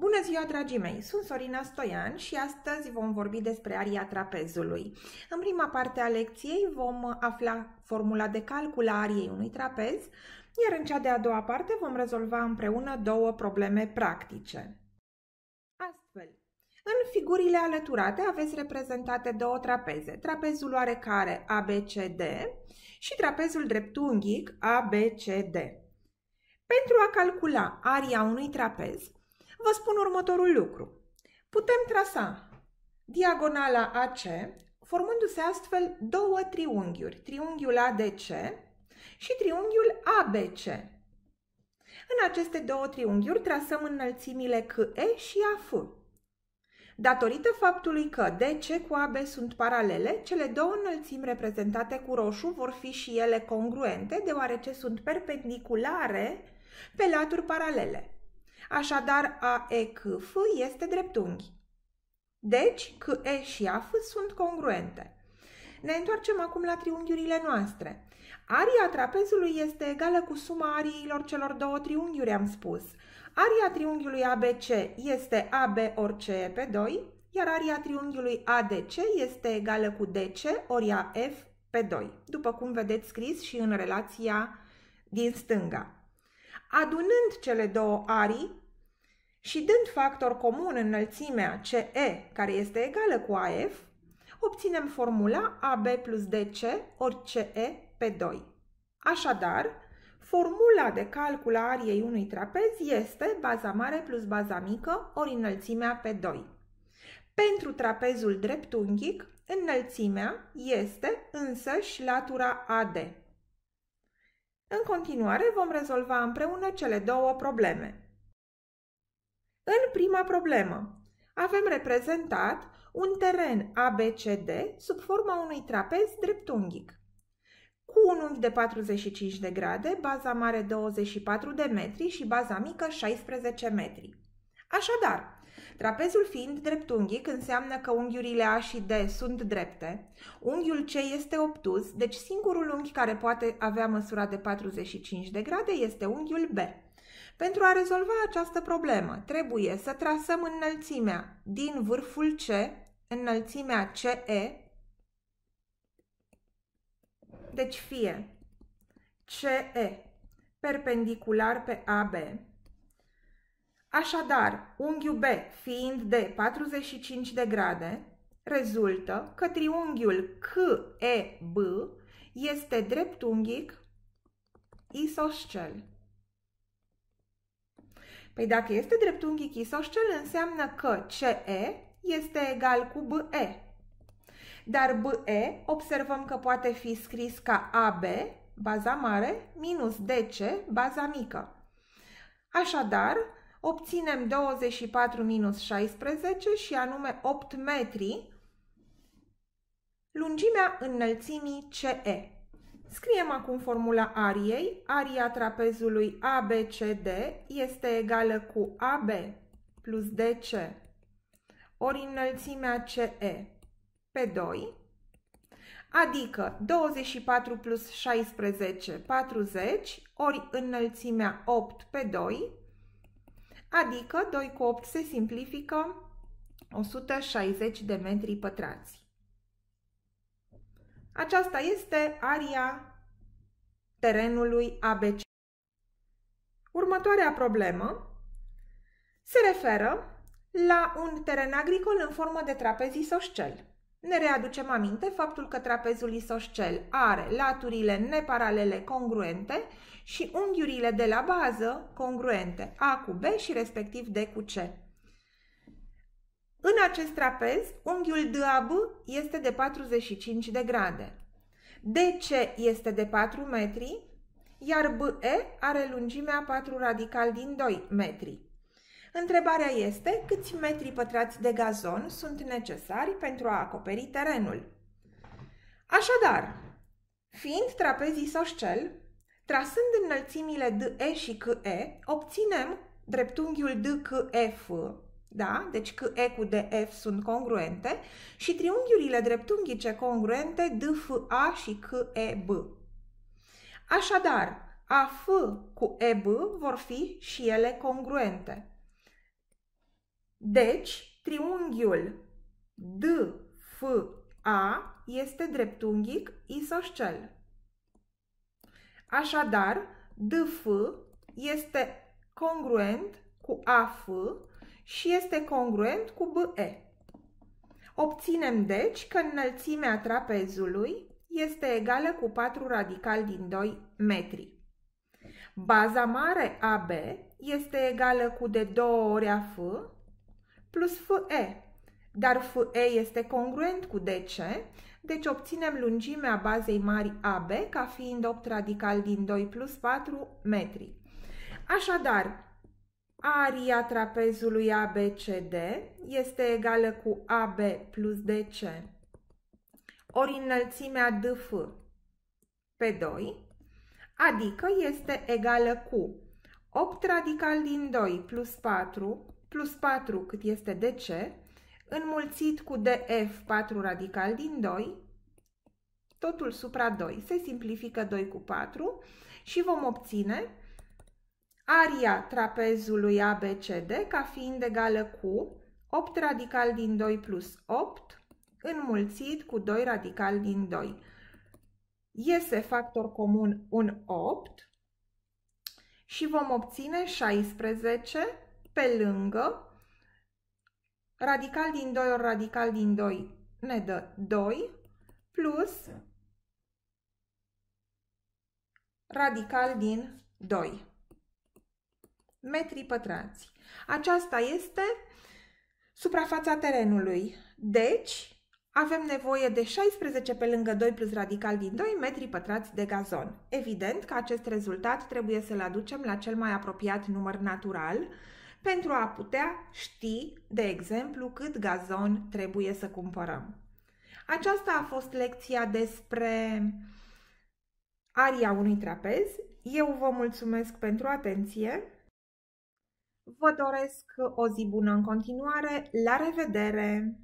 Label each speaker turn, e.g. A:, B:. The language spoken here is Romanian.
A: Bună ziua, dragii mei! Sunt Sorina Stoian și astăzi vom vorbi despre aria trapezului. În prima parte a lecției vom afla formula de calcul a ariei unui trapez, iar în cea de-a doua parte vom rezolva împreună două probleme practice. Astfel, în figurile alăturate aveți reprezentate două trapeze, trapezul oarecare ABCD și trapezul dreptunghic ABCD. Pentru a calcula aria unui trapez, vă spun următorul lucru. Putem trasa diagonala AC, formându-se astfel două triunghiuri, triunghiul ADC și triunghiul ABC. În aceste două triunghiuri trasăm înălțimile QE și AF. Datorită faptului că DC cu AB sunt paralele, cele două înălțimi reprezentate cu roșu vor fi și ele congruente, deoarece sunt perpendiculare pe laturi paralele. Așadar, AECF este dreptunghi. Deci, CE și AF sunt congruente. Ne întoarcem acum la triunghiurile noastre. Aria trapezului este egală cu suma ariilor celor două triunghiuri, am spus. Aria triunghiului ABC este AB ori CE pe 2, iar aria triunghiului ADC este egală cu DC ori AF pe 2, după cum vedeți scris și în relația din stânga. Adunând cele două arii și dând factor comun înălțimea CE, care este egală cu AF, obținem formula AB plus DC ori CE pe 2. Așadar, formula de calcul a ariei unui trapez este baza mare plus baza mică ori înălțimea pe 2. Pentru trapezul dreptunghic, înălțimea este însăși latura AD. În continuare vom rezolva împreună cele două probleme. În prima problemă, avem reprezentat un teren ABCD sub forma unui trapez dreptunghic. Cu un unghi de 45 de grade, baza mare 24 de metri și baza mică 16 metri. Așadar, trapezul fiind dreptunghic înseamnă că unghiurile A și D sunt drepte, unghiul C este obtuz, deci singurul unghi care poate avea măsura de 45 de grade este unghiul B. Pentru a rezolva această problemă, trebuie să trasăm înălțimea din vârful C, înălțimea CE, deci fie CE perpendicular pe AB. Așadar, unghiul B fiind de 45 de grade, rezultă că triunghiul QEB este dreptunghic isoscel. Păi dacă este dreptunghic isoscel, înseamnă că CE este egal cu BE. Dar BE observăm că poate fi scris ca AB, baza mare, minus DC, baza mică. Așadar, obținem 24 minus 16 și anume 8 metri lungimea înălțimii CE. Scriem acum formula ariei. Aria trapezului ABCD este egală cu AB plus DC ori înălțimea CE pe 2, adică 24 plus 16, 40, ori înălțimea 8 pe 2, adică 2 cu 8 se simplifică 160 de metri pătrați. Aceasta este aria terenului ABC. Următoarea problemă se referă la un teren agricol în formă de trapez isoscel. Ne readucem aminte faptul că trapezul isoscel are laturile neparalele congruente și unghiurile de la bază congruente, A cu B și respectiv D cu C. În acest trapez, unghiul DAB este de 45 de grade. DC este de 4 metri, iar BE are lungimea 4 radical din 2 metri. Întrebarea este câți metri pătrați de gazon sunt necesari pentru a acoperi terenul. Așadar, fiind trapez isoscel, trasând înălțimile DE și QE, obținem dreptunghiul DQF, da? Deci că E cu DF sunt congruente și triunghiurile dreptunghice congruente DFA și QEB. Așadar, AF cu EB vor fi și ele congruente. Deci, triunghiul DFA este dreptunghic isoscel. Așadar, DF este congruent cu AF și este congruent cu BE. Obținem deci că înălțimea trapezului este egală cu 4 radical din 2 metri. Baza mare AB este egală cu de 2 ori AF plus FE, dar FE este congruent cu DC, deci obținem lungimea bazei mari AB ca fiind 8 radical din 2 plus 4 metri. Așadar, aria trapezului ABCD este egală cu AB plus DC ori înălțimea DF pe 2, adică este egală cu 8 radical din 2 plus 4 plus 4 cât este DC, înmulțit cu DF 4 radical din 2, totul supra 2. Se simplifică 2 cu 4 și vom obține aria trapezului ABCD ca fiind egală cu 8 radical din 2 plus 8 înmulțit cu 2 radical din 2. Iese factor comun un 8 și vom obține 16 pe lângă radical din 2 ori radical din 2 ne dă 2 plus radical din 2 metri pătrați. Aceasta este suprafața terenului. Deci, avem nevoie de 16 pe lângă 2 plus radical din 2 metri pătrați de gazon. Evident că acest rezultat trebuie să-l aducem la cel mai apropiat număr natural pentru a putea ști, de exemplu, cât gazon trebuie să cumpărăm. Aceasta a fost lecția despre aria unui trapez. Eu vă mulțumesc pentru atenție. Vă doresc o zi bună în continuare. La revedere!